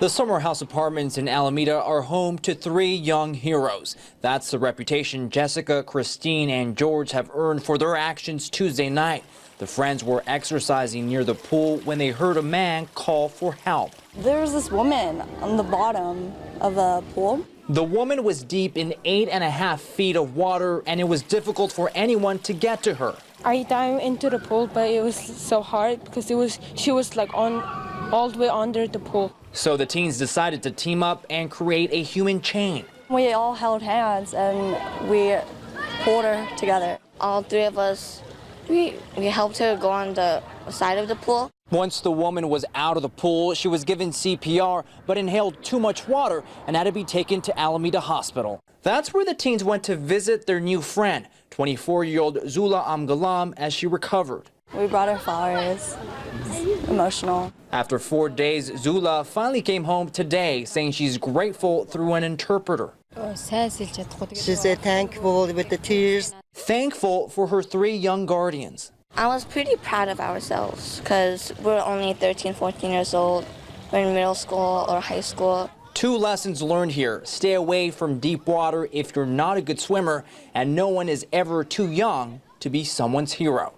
The Summer House Apartments in Alameda are home to three young heroes. That's the reputation Jessica, Christine, and George have earned for their actions Tuesday night. The friends were exercising near the pool when they heard a man call for help. There was this woman on the bottom of the pool. The woman was deep in eight and a half feet of water, and it was difficult for anyone to get to her. I dived into the pool, but it was so hard because it was she was like on all the way under the pool. So the teens decided to team up and create a human chain. We all held hands and we pulled her together. All three of us, we, we helped her go on the side of the pool. Once the woman was out of the pool, she was given CPR but inhaled too much water and had to be taken to Alameda Hospital. That's where the teens went to visit their new friend, 24-year-old Zula Amgalam, as she recovered. We brought her flowers. Emotional. After four days, Zula finally came home today, saying she's grateful through an interpreter. She said thankful with the tears. Thankful for her three young guardians. I was pretty proud of ourselves because we're only 13, 14 years old. We're in middle school or high school. Two lessons learned here. Stay away from deep water if you're not a good swimmer, and no one is ever too young to be someone's hero.